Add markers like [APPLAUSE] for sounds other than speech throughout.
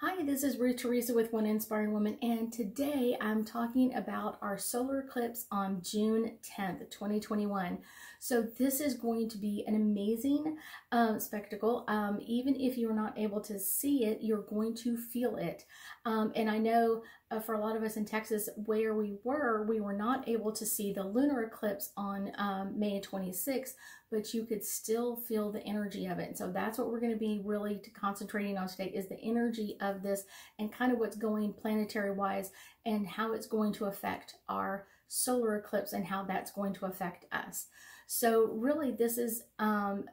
Hi, this is Ruth Theresa with One Inspiring Woman, and today I'm talking about our solar eclipse on June 10th, 2021. So, this is going to be an amazing um, spectacle. Um, even if you're not able to see it, you're going to feel it. Um, and I know uh, for a lot of us in Texas, where we were, we were not able to see the lunar eclipse on um, May 26th, but you could still feel the energy of it. And So that's what we're going to be really concentrating on today is the energy of this and kind of what's going planetary wise and how it's going to affect our solar eclipse and how that's going to affect us. So really this is um,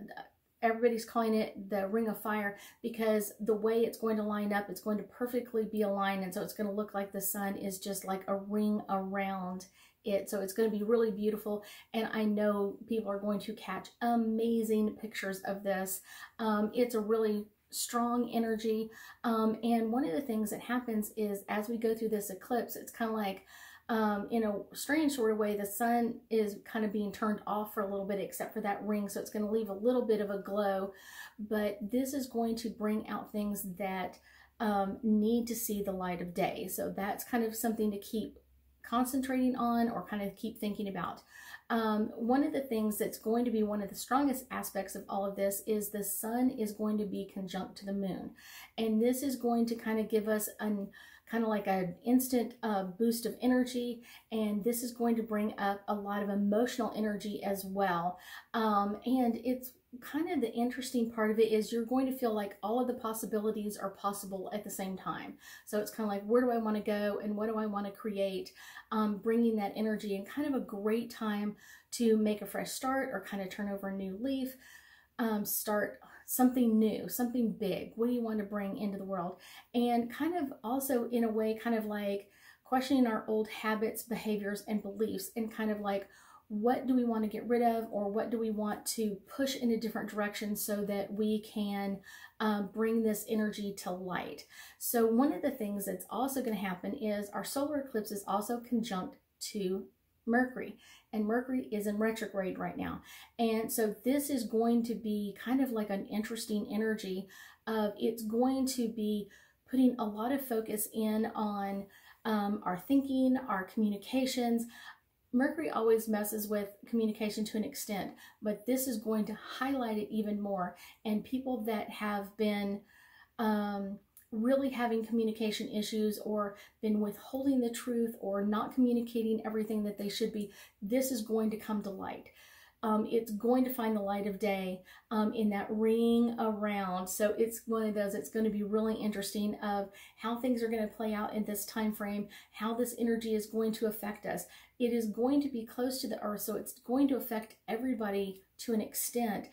everybody's calling it the ring of fire because the way it's going to line up, it's going to perfectly be aligned. And so it's going to look like the sun is just like a ring around it. So it's going to be really beautiful. And I know people are going to catch amazing pictures of this. Um, it's a really strong energy. Um, and one of the things that happens is as we go through this eclipse, it's kind of like, um, in a strange sort of way, the sun is kind of being turned off for a little bit, except for that ring. So it's going to leave a little bit of a glow. But this is going to bring out things that um, need to see the light of day. So that's kind of something to keep concentrating on or kind of keep thinking about. Um, one of the things that's going to be one of the strongest aspects of all of this is the sun is going to be conjunct to the moon. And this is going to kind of give us an kind of like an instant uh, boost of energy. And this is going to bring up a lot of emotional energy as well. Um, and it's kind of the interesting part of it is you're going to feel like all of the possibilities are possible at the same time. So it's kind of like, where do I want to go and what do I want to create? Um, bringing that energy and kind of a great time to make a fresh start or kind of turn over a new leaf, um, start something new, something big. What do you want to bring into the world? And kind of also in a way, kind of like questioning our old habits, behaviors, and beliefs and kind of like, what do we want to get rid of or what do we want to push in a different direction so that we can um, bring this energy to light. So one of the things that's also going to happen is our solar eclipse is also conjunct to Mercury and Mercury is in retrograde right now. And so this is going to be kind of like an interesting energy of it's going to be putting a lot of focus in on um, our thinking, our communications, Mercury always messes with communication to an extent, but this is going to highlight it even more. And people that have been um, really having communication issues or been withholding the truth or not communicating everything that they should be, this is going to come to light um, it's going to find the light of day um, in that ring around. So it's one of those, it's going to be really interesting of how things are going to play out in this time frame, how this energy is going to affect us. It is going to be close to the earth, so it's going to affect everybody to an extent.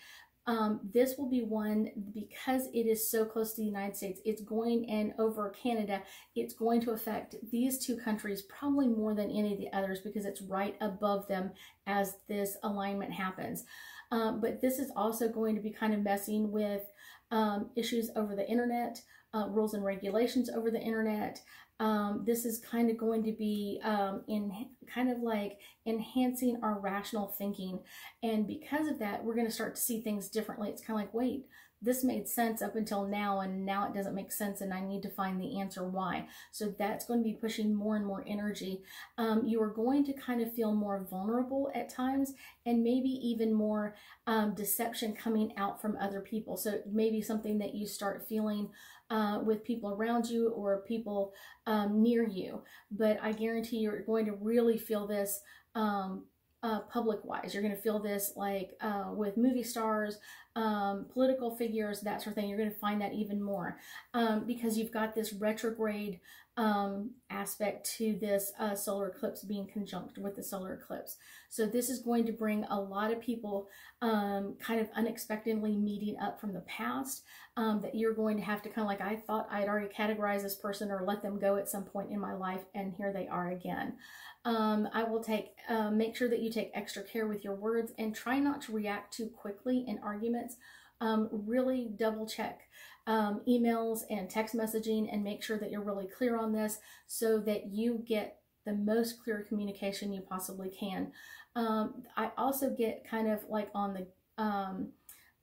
Um, this will be one because it is so close to the United States. It's going and over Canada. It's going to affect these two countries probably more than any of the others because it's right above them as this alignment happens. Um, but this is also going to be kind of messing with um, issues over the internet, uh, rules and regulations over the internet, um, this is kind of going to be um, in kind of like enhancing our rational thinking. And because of that, we're going to start to see things differently. It's kind of like, wait, this made sense up until now and now it doesn't make sense and I need to find the answer why. So that's going to be pushing more and more energy. Um, you are going to kind of feel more vulnerable at times and maybe even more um, deception coming out from other people. So maybe something that you start feeling uh, with people around you or people um, near you. But I guarantee you're going to really feel this um, uh, public wise. You're going to feel this like uh, with movie stars, um, political figures, that sort of thing. You're going to find that even more um, because you've got this retrograde um, aspect to this uh, solar eclipse being conjunct with the solar eclipse. So this is going to bring a lot of people um, kind of unexpectedly meeting up from the past um, that you're going to have to kind of like, I thought I'd already categorized this person or let them go at some point in my life and here they are again. Um, I will take, uh, make sure that you take extra care with your words and try not to react too quickly in arguments. Um, really double check um, emails and text messaging and make sure that you're really clear on this so that you get the most clear communication you possibly can. Um, I also get kind of like on the um,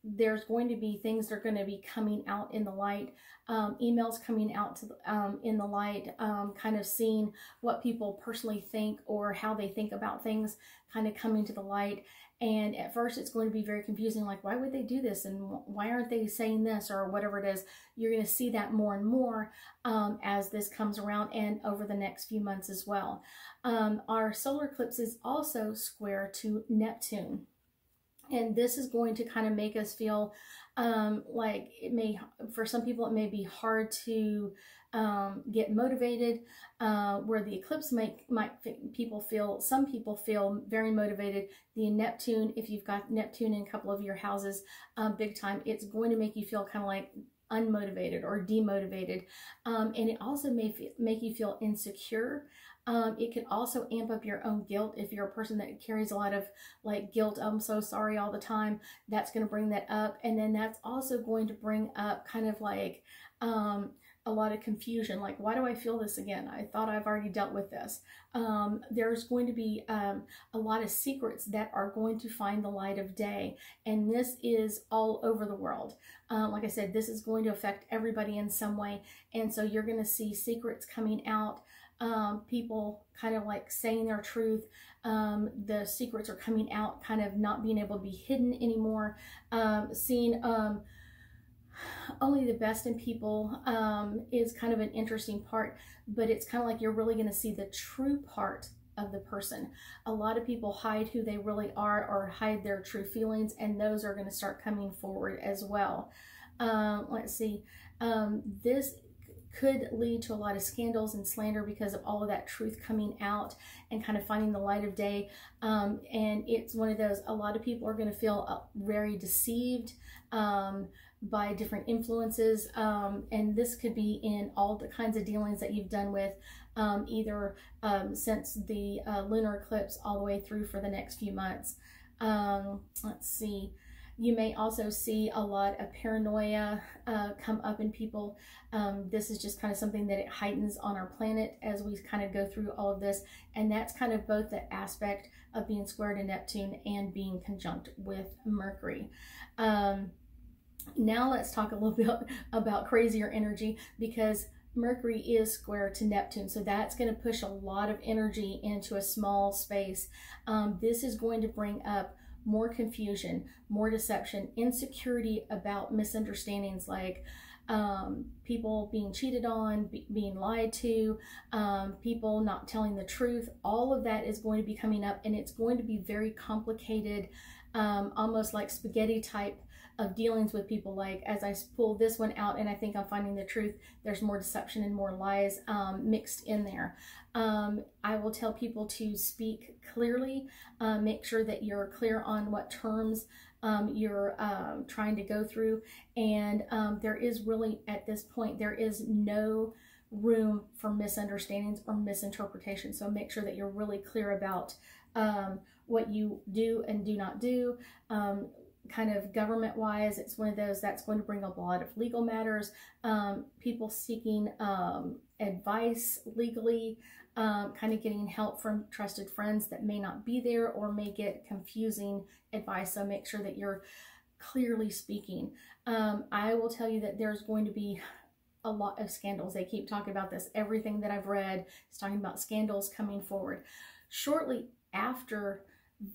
there's going to be things that are going to be coming out in the light, um, emails coming out to, um, in the light, um, kind of seeing what people personally think or how they think about things kind of coming to the light. And at first, it's going to be very confusing like, why would they do this? And why aren't they saying this or whatever it is? You're going to see that more and more um, as this comes around and over the next few months as well. Um, our solar eclipse is also square to Neptune. And this is going to kind of make us feel um, like it may, for some people, it may be hard to um, get motivated. Uh, where the eclipse might might people feel, some people feel very motivated. The Neptune, if you've got Neptune in a couple of your houses, um, big time, it's going to make you feel kind of like unmotivated or demotivated. Um, and it also may make you feel insecure. Um, it can also amp up your own guilt if you're a person that carries a lot of like guilt, I'm so sorry all the time. That's going to bring that up. And then that's also going to bring up kind of like um, a lot of confusion like why do i feel this again i thought i've already dealt with this um, there's going to be um, a lot of secrets that are going to find the light of day and this is all over the world uh, like i said this is going to affect everybody in some way and so you're going to see secrets coming out um, people kind of like saying their truth. Um, the secrets are coming out, kind of not being able to be hidden anymore. Um, seeing um, only the best in people um, is kind of an interesting part, but it's kind of like you're really going to see the true part of the person. A lot of people hide who they really are or hide their true feelings, and those are going to start coming forward as well. Um, let's see. Um, this could lead to a lot of scandals and slander because of all of that truth coming out and kind of finding the light of day. Um, and it's one of those, a lot of people are going to feel uh, very deceived um, by different influences. Um, and this could be in all the kinds of dealings that you've done with um, either um, since the uh, lunar eclipse all the way through for the next few months. Um, let's see. You may also see a lot of paranoia uh, come up in people. Um, this is just kind of something that it heightens on our planet as we kind of go through all of this. And that's kind of both the aspect of being squared to Neptune and being conjunct with Mercury. Um, now let's talk a little [LAUGHS] bit about crazier energy because Mercury is square to Neptune, so that's going to push a lot of energy into a small space. Um, this is going to bring up more confusion, more deception, insecurity about misunderstandings like um, people being cheated on, be, being lied to, um, people not telling the truth. All of that is going to be coming up and it's going to be very complicated, um, almost like spaghetti type of dealings with people. Like as i pull this one out and i think i'm finding the truth there's more deception and more lies um, mixed in there. Um, i will tell people to speak clearly uh, make sure that you're clear on what terms um, you're um, trying to go through. And um, there is really at this point there is no room for misunderstandings or misinterpretation. So make sure that you're really clear about um, what you do and do not do, um, kind of government wise, it's one of those that's going to bring up a lot of legal matters, um, people seeking um, advice legally, um, kind of getting help from trusted friends that may not be there or may get confusing advice. So make sure that you're clearly speaking. Um, I will tell you that there's going to be a lot of scandals. They keep talking about this. Everything that I've read is talking about scandals coming forward. Shortly after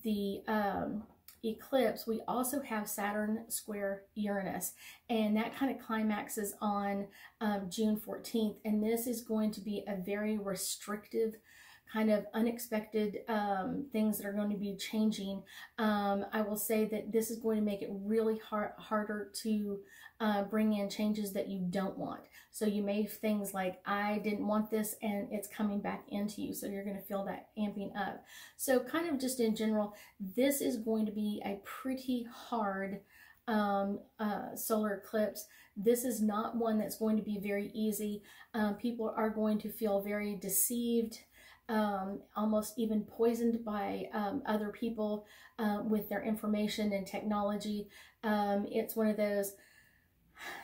the um, eclipse, we also have Saturn square Uranus, and that kind of climaxes on um, June 14th. And this is going to be a very restrictive kind of unexpected um, things that are going to be changing. Um, I will say that this is going to make it really hard, harder to uh, bring in changes that you don't want. So you may things like, I didn't want this and it's coming back into you. So you're going to feel that amping up. So kind of just in general, this is going to be a pretty hard um, uh, solar eclipse. This is not one that's going to be very easy. Um, people are going to feel very deceived, um, almost even poisoned by um, other people uh, with their information and technology. Um, it's one of those,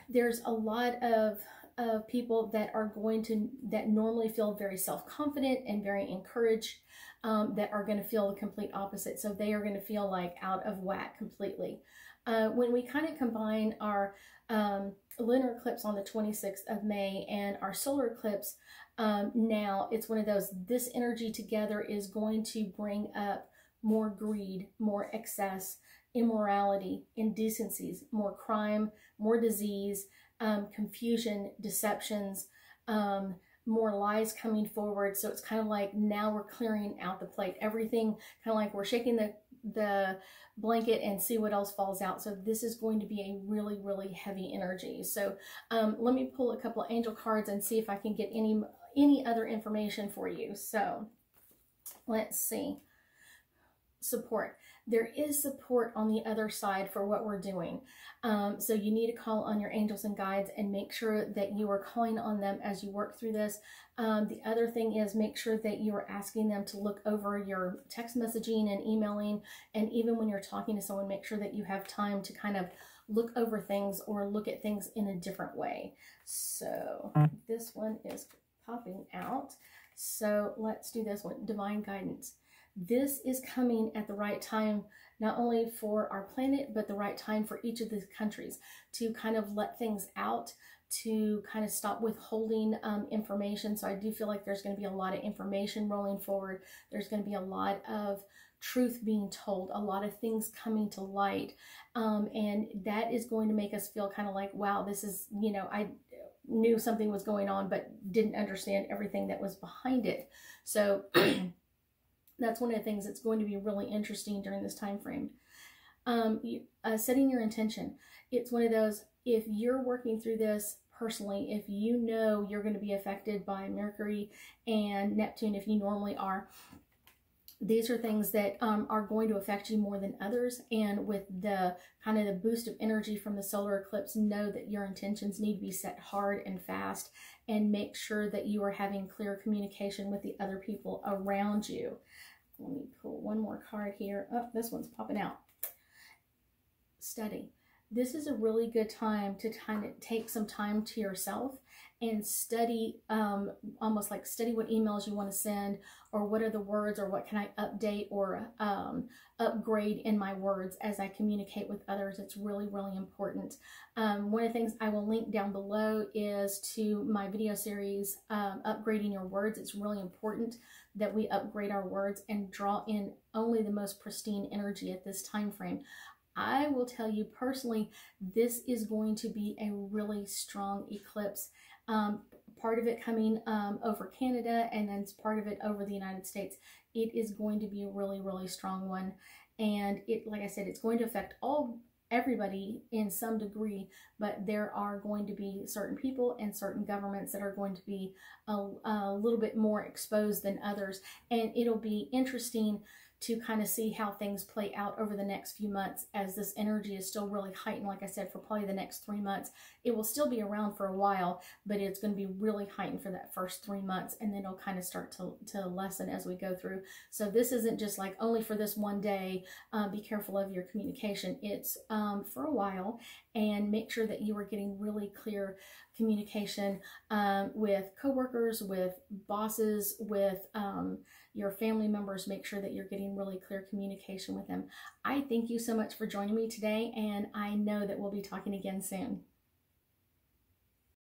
there's a lot of of people that are going to that normally feel very self-confident and very encouraged um, that are going to feel the complete opposite. So they are going to feel like out of whack completely. Uh, when we kind of combine our um, lunar eclipse on the 26th of May and our solar eclipse um, now, it's one of those, this energy together is going to bring up more greed, more excess, immorality, indecencies, more crime, more disease, um, confusion, deceptions, um, more lies coming forward. So it's kind of like now we're clearing out the plate. Everything kind of like we're shaking the the blanket and see what else falls out. So this is going to be a really, really heavy energy. So um, let me pull a couple of angel cards and see if I can get any any other information for you. So let's see. Support there is support on the other side for what we're doing. Um, so you need to call on your angels and guides and make sure that you are calling on them as you work through this. Um, the other thing is make sure that you are asking them to look over your text messaging and emailing. And even when you're talking to someone, make sure that you have time to kind of look over things or look at things in a different way. So this one is popping out. So let's do this one, divine guidance this is coming at the right time, not only for our planet, but the right time for each of the countries to kind of let things out, to kind of stop withholding um, information. So I do feel like there's going to be a lot of information rolling forward. There's going to be a lot of truth being told, a lot of things coming to light. Um, and that is going to make us feel kind of like, wow, this is, you know, I knew something was going on, but didn't understand everything that was behind it. So [CLEARS THROAT] that's one of the things that's going to be really interesting during this time frame. Um, you, uh, setting your intention. It's one of those, if you're working through this personally, if you know you're going to be affected by Mercury and Neptune, if you normally are, these are things that um, are going to affect you more than others. And with the kind of the boost of energy from the solar eclipse, know that your intentions need to be set hard and fast and make sure that you are having clear communication with the other people around you. Let me pull one more card here. Oh, this one's popping out. Study. This is a really good time to kind of take some time to yourself and study, um, almost like study what emails you want to send or what are the words or what can I update or um, upgrade in my words as I communicate with others. It's really, really important. Um, one of the things I will link down below is to my video series, um, Upgrading Your Words. It's really important that we upgrade our words and draw in only the most pristine energy at this time frame. I will tell you personally, this is going to be a really strong eclipse. Um, part of it coming um, over Canada and then part of it over the United States. It is going to be a really, really strong one. And it, like I said, it's going to affect all everybody in some degree, but there are going to be certain people and certain governments that are going to be a, a little bit more exposed than others. And it'll be interesting to kind of see how things play out over the next few months as this energy is still really heightened, like I said, for probably the next three months. It will still be around for a while, but it's going to be really heightened for that first three months, and then it'll kind of start to, to lessen as we go through. So this isn't just like only for this one day, um, be careful of your communication. It's um, for a while, and make sure that you are getting really clear communication um, with coworkers, with bosses, with um, your family members. Make sure that you're getting really clear communication with them. I thank you so much for joining me today, and I know that we'll be talking again soon.